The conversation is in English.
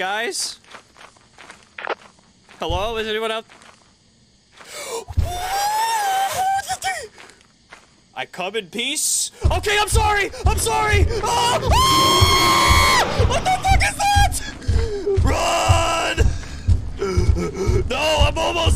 guys? Hello? Is anyone out? I come in peace. Okay, I'm sorry. I'm sorry. Oh! Ah! What the fuck is that? Run! No, I'm almost